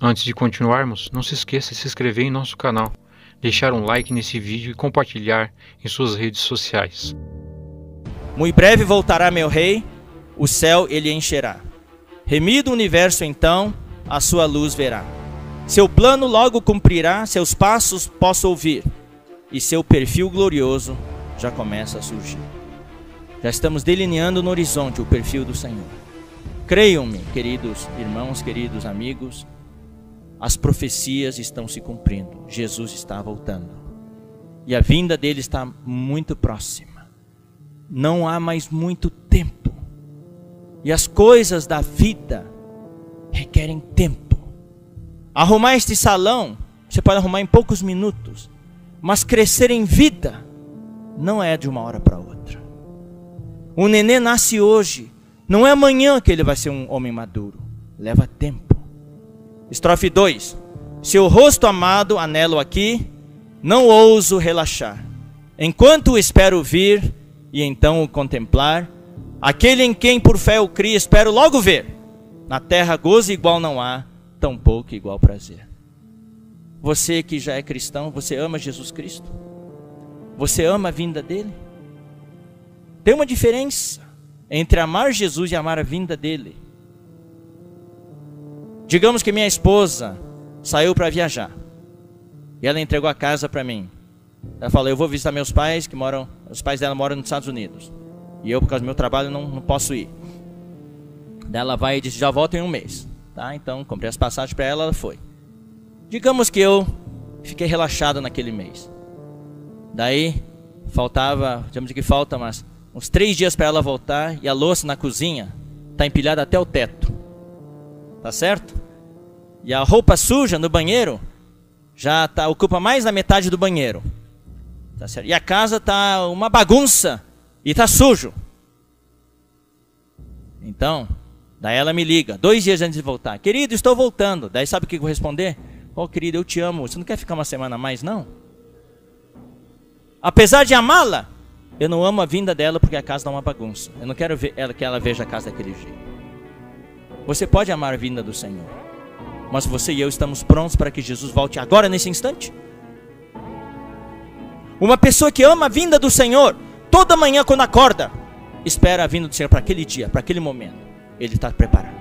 Antes de continuarmos, não se esqueça de se inscrever em nosso canal, deixar um like nesse vídeo e compartilhar em suas redes sociais. Muito breve voltará meu rei, o céu ele encherá. Remido o universo então, a sua luz verá. Seu plano logo cumprirá, seus passos posso ouvir, e seu perfil glorioso já começa a surgir. Já estamos delineando no horizonte o perfil do Senhor. Creiam-me, queridos irmãos, queridos amigos, as profecias estão se cumprindo. Jesus está voltando. E a vinda dele está muito próxima. Não há mais muito tempo. E as coisas da vida requerem tempo. Arrumar este salão, você pode arrumar em poucos minutos. Mas crescer em vida não é de uma hora para outra. O nenê nasce hoje, não é amanhã que ele vai ser um homem maduro. Leva tempo. Estrofe 2: Seu rosto amado anelo aqui, não ouso relaxar. Enquanto o espero vir e então o contemplar, aquele em quem por fé eu crio, espero logo ver. Na terra gozo igual não há, tão pouco igual prazer. Você que já é cristão, você ama Jesus Cristo? Você ama a vinda dele? Tem uma diferença entre amar Jesus e amar a vinda dele. Digamos que minha esposa saiu para viajar. E ela entregou a casa para mim. Ela falou: Eu vou visitar meus pais, que moram. Os pais dela moram nos Estados Unidos. E eu, por causa do meu trabalho, não, não posso ir. Daí ela vai e disse: Já volto em um mês. Tá? Então, comprei as passagens para ela, ela foi. Digamos que eu fiquei relaxado naquele mês. Daí, faltava, digamos que falta mas, uns três dias para ela voltar. E a louça na cozinha está empilhada até o teto. Tá certo? E a roupa suja no banheiro já tá, ocupa mais da metade do banheiro. Tá certo? E a casa tá uma bagunça e tá sujo. Então, daí ela me liga, dois dias antes de voltar. Querido, estou voltando. Daí sabe o que eu vou responder? Oh, querido, eu te amo. Você não quer ficar uma semana a mais, não? Apesar de amá-la, eu não amo a vinda dela porque a casa dá uma bagunça. Eu não quero ver ela, que ela veja a casa daquele jeito. Você pode amar a vinda do Senhor, mas você e eu estamos prontos para que Jesus volte agora nesse instante? Uma pessoa que ama a vinda do Senhor, toda manhã quando acorda, espera a vinda do Senhor para aquele dia, para aquele momento. Ele está preparado.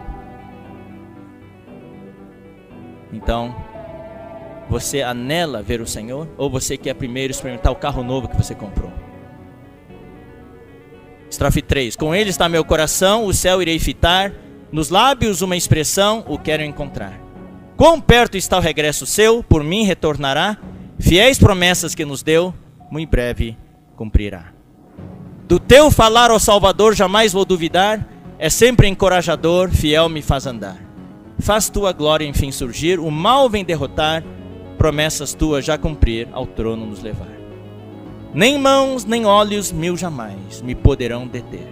Então, você anela ver o Senhor ou você quer primeiro experimentar o carro novo que você comprou? Estrofe 3: Com ele está meu coração, o céu irei fitar nos lábios uma expressão, o quero encontrar. Quão perto está o regresso seu, por mim retornará, fiéis promessas que nos deu, muito breve cumprirá. Do teu falar, ó Salvador, jamais vou duvidar, é sempre encorajador, fiel me faz andar. Faz tua glória enfim surgir, o mal vem derrotar, promessas tuas já cumprir, ao trono nos levar. Nem mãos, nem olhos mil jamais me poderão deter.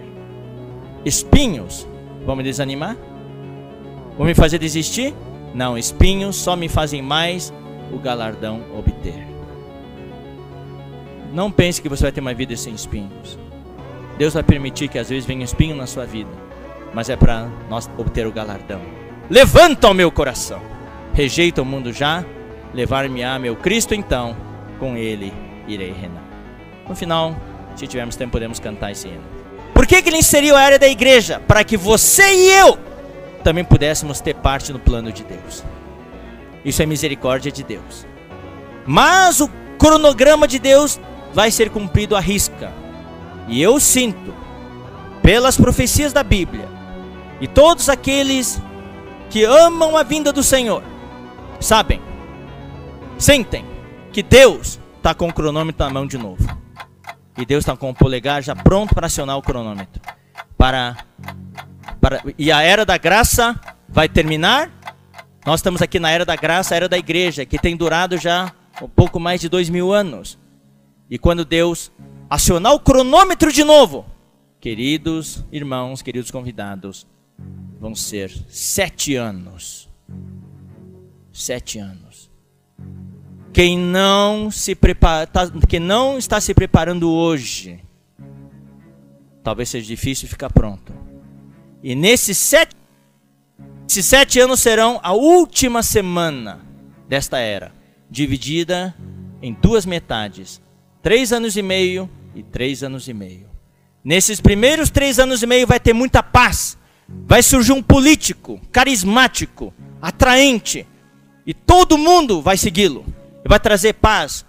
Espinhos Vão me desanimar? Vão me fazer desistir? Não, espinhos só me fazem mais o galardão obter. Não pense que você vai ter uma vida sem espinhos. Deus vai permitir que às vezes venha espinho na sua vida, mas é para nós obter o galardão. Levanta o meu coração, rejeita o mundo já, levar-me-á meu Cristo então, com ele irei reinar. No final, se tivermos tempo, podemos cantar esse hino. Por que, que ele inseriu a área da igreja? Para que você e eu também pudéssemos ter parte no plano de Deus. Isso é misericórdia de Deus. Mas o cronograma de Deus vai ser cumprido à risca. E eu sinto, pelas profecias da Bíblia, e todos aqueles que amam a vinda do Senhor, sabem, sentem que Deus está com o cronômetro na mão de novo. E Deus está com o polegar já pronto para acionar o cronômetro. Para, para, e a era da graça vai terminar. Nós estamos aqui na era da graça, a era da igreja, que tem durado já um pouco mais de dois mil anos. E quando Deus acionar o cronômetro de novo, queridos irmãos, queridos convidados, vão ser sete anos. Sete anos. Quem não se prepara, tá, quem não está se preparando hoje, talvez seja difícil ficar pronto. E nesses sete, Esses sete anos serão a última semana desta era, dividida em duas metades: três anos e meio e três anos e meio. Nesses primeiros três anos e meio vai ter muita paz. Vai surgir um político carismático, atraente, e todo mundo vai segui-lo. Vai trazer paz.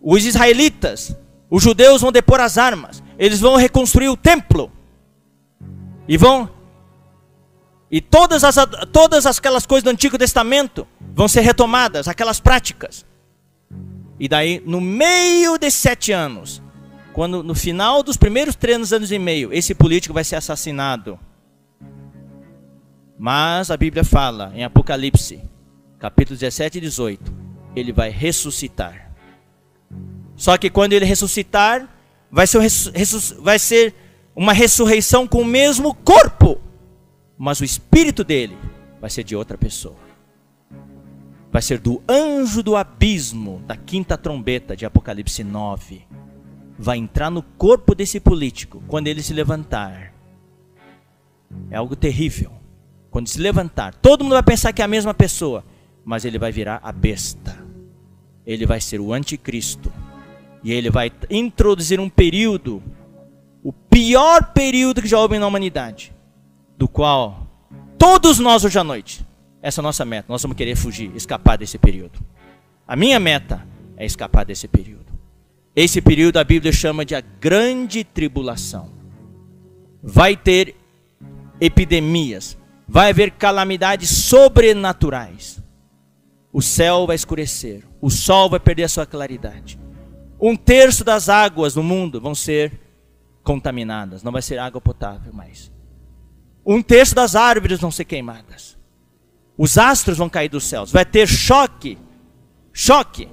Os israelitas, os judeus vão depor as armas. Eles vão reconstruir o templo. E vão e todas, as, todas aquelas coisas do Antigo Testamento vão ser retomadas, aquelas práticas. E daí, no meio desses sete anos, quando no final dos primeiros três anos e meio, esse político vai ser assassinado. Mas a Bíblia fala em Apocalipse, capítulos 17 e 18, ele vai ressuscitar. Só que quando ele ressuscitar, vai ser, vai ser uma ressurreição com o mesmo corpo mas o espírito dele vai ser de outra pessoa. Vai ser do anjo do abismo, da quinta trombeta de Apocalipse 9. Vai entrar no corpo desse político quando ele se levantar. É algo terrível. Quando se levantar, todo mundo vai pensar que é a mesma pessoa, mas ele vai virar a besta. Ele vai ser o anticristo. E ele vai introduzir um período, o pior período que já houve na humanidade do qual todos nós hoje à noite, essa é a nossa meta, nós vamos querer fugir, escapar desse período. A minha meta é escapar desse período. Esse período a Bíblia chama de a grande tribulação. Vai ter epidemias, vai haver calamidades sobrenaturais. O céu vai escurecer, o sol vai perder a sua claridade. Um terço das águas no mundo vão ser contaminadas, não vai ser água potável mais. Um terço das árvores vão ser queimadas. Os astros vão cair dos céus. Vai ter choque, choque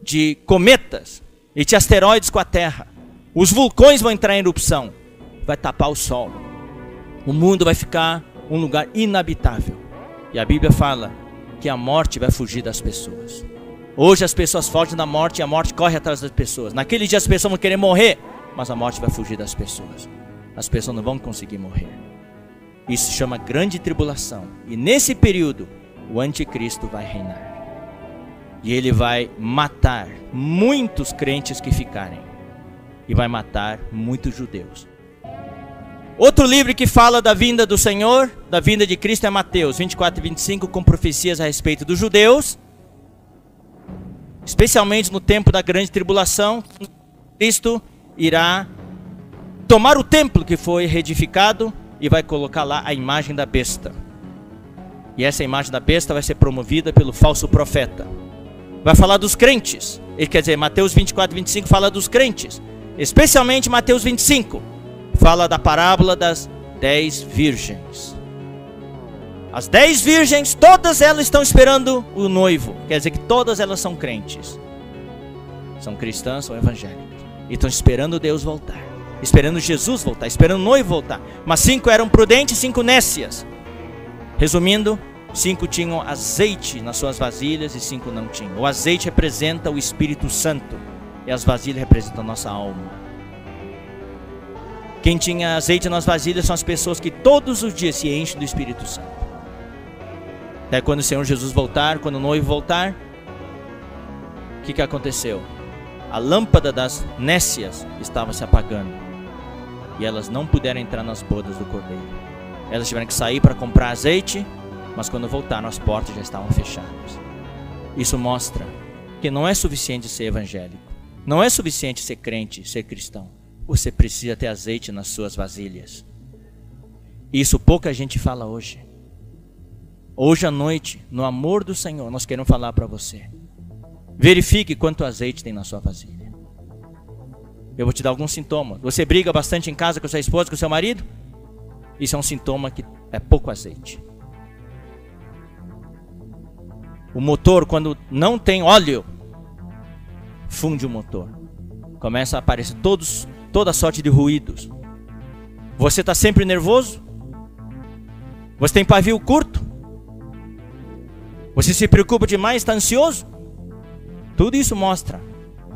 de cometas e de asteroides com a Terra. Os vulcões vão entrar em erupção. Vai tapar o sol. O mundo vai ficar um lugar inabitável. E a Bíblia fala que a morte vai fugir das pessoas. Hoje as pessoas fogem da morte e a morte corre atrás das pessoas. Naquele dia as pessoas vão querer morrer, mas a morte vai fugir das pessoas. As pessoas não vão conseguir morrer. Isso se chama grande tribulação. E nesse período, o anticristo vai reinar. E ele vai matar muitos crentes que ficarem. E vai matar muitos judeus. Outro livro que fala da vinda do Senhor, da vinda de Cristo, é Mateus 24 e 25, com profecias a respeito dos judeus. Especialmente no tempo da grande tribulação, Cristo irá tomar o templo que foi reedificado e vai colocar lá a imagem da besta. E essa imagem da besta vai ser promovida pelo falso profeta. Vai falar dos crentes. Ele quer dizer, Mateus 24, 25 fala dos crentes. Especialmente Mateus 25. Fala da parábola das dez virgens. As dez virgens, todas elas estão esperando o noivo. Quer dizer que todas elas são crentes. São cristãs, são evangélicas. E estão esperando Deus voltar esperando Jesus voltar, esperando o noivo voltar. Mas cinco eram prudentes, cinco nécias. Resumindo, cinco tinham azeite nas suas vasilhas e cinco não tinham. O azeite representa o Espírito Santo e as vasilhas representam a nossa alma. Quem tinha azeite nas vasilhas são as pessoas que todos os dias se enchem do Espírito Santo. Até quando o Senhor Jesus voltar, quando o noivo voltar, o que, que aconteceu? A lâmpada das nécias estava se apagando e elas não puderam entrar nas bodas do cordeiro. Elas tiveram que sair para comprar azeite, mas quando voltaram as portas já estavam fechadas. Isso mostra que não é suficiente ser evangélico, não é suficiente ser crente, ser cristão. Você precisa ter azeite nas suas vasilhas. Isso pouca gente fala hoje. Hoje à noite, no amor do Senhor, nós queremos falar para você. Verifique quanto azeite tem na sua vasilha. Eu vou te dar alguns sintomas. Você briga bastante em casa com sua esposa, com seu marido? Isso é um sintoma que é pouco azeite. O motor, quando não tem óleo, funde o motor. Começa a aparecer todos, toda sorte de ruídos. Você está sempre nervoso? Você tem pavio curto? Você se preocupa demais, está ansioso? Tudo isso mostra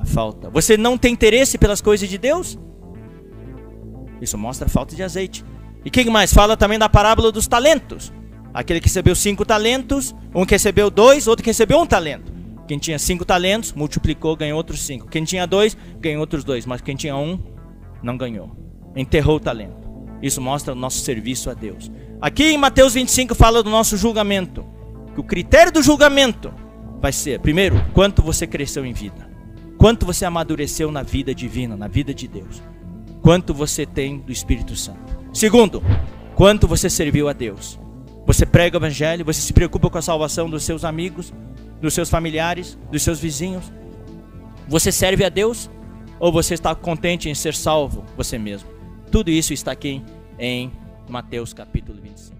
falta. Você não tem interesse pelas coisas de Deus? Isso mostra falta de azeite. E quem mais? Fala também da parábola dos talentos. Aquele que recebeu cinco talentos, um que recebeu dois, outro que recebeu um talento. Quem tinha cinco talentos, multiplicou, ganhou outros cinco. Quem tinha dois, ganhou outros dois. Mas quem tinha um, não ganhou. Enterrou o talento. Isso mostra o nosso serviço a Deus. Aqui em Mateus 25 fala do nosso julgamento. Que o critério do julgamento vai ser, primeiro, quanto você cresceu em vida. Quanto você amadureceu na vida divina, na vida de Deus. Quanto você tem do Espírito Santo. Segundo, quanto você serviu a Deus. Você prega o evangelho, você se preocupa com a salvação dos seus amigos, dos seus familiares, dos seus vizinhos. Você serve a Deus ou você está contente em ser salvo você mesmo? Tudo isso está aqui em Mateus capítulo 25.